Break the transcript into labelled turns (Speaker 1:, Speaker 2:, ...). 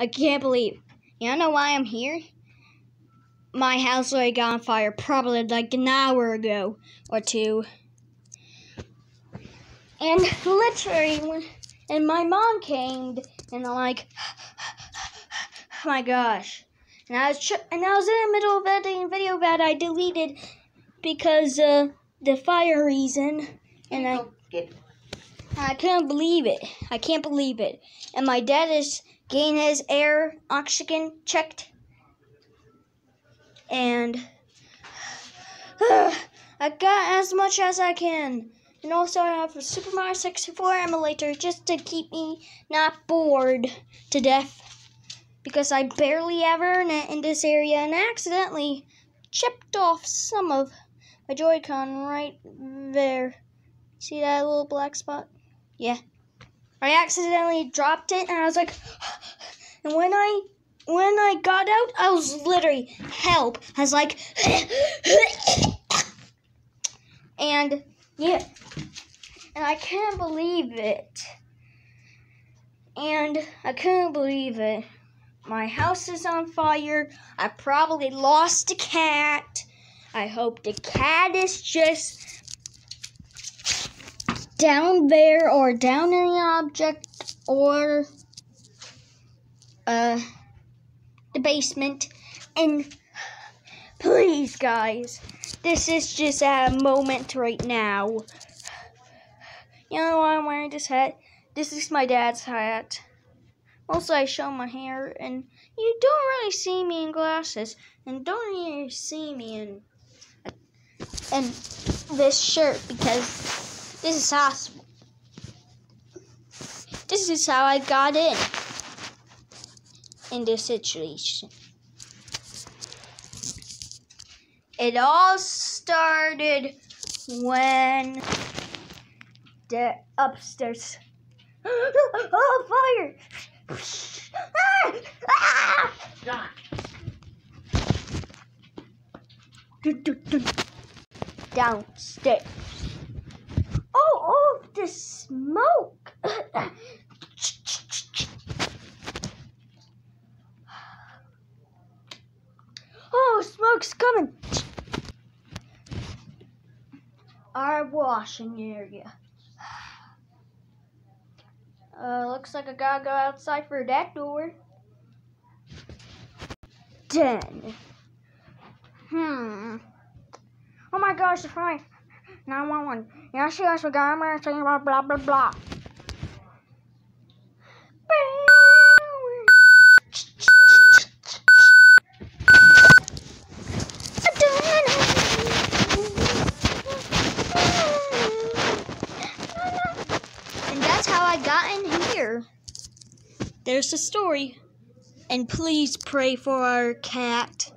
Speaker 1: I can't believe. You know why I'm here? My house already got on fire probably like an hour ago or two. And literally, when, and my mom came and I'm like, my gosh. And I was and I was in the middle of editing a video that I deleted because uh, the fire reason, and I
Speaker 2: Get
Speaker 1: I couldn't believe it. I can't believe it. And my dad is getting his air oxygen checked. And I got as much as I can. And also I have a Super Mario 64 emulator just to keep me not bored to death. Because I barely ever net in this area and accidentally chipped off some of my Joy-Con right there. See that little black spot? Yeah. I accidentally dropped it and I was like and when I when I got out I was literally help. I was like and yeah. And I can't believe it. And I couldn't believe it. My house is on fire. I probably lost a cat. I hope the cat is just down there or down in the object or uh the basement. And please guys this is just a moment right now. You know why i'm wearing this hat? This is my dad's hat. Also i show my hair and you don't really see me in glasses and don't really see me in in this shirt because this is how this is how I got in in this situation. It all started when the upstairs. oh, fire! Ah! Ah! Downstairs. Oh, oh, the smoke. oh, smoke's coming. Our washing area. Uh, looks like I gotta go outside for that door. Ten. Hmm. Oh my gosh, the fire. 911. Yes, yes, we got emergency, blah, blah, blah, blah. And that's how I got in here. There's the story. And please pray for our cat.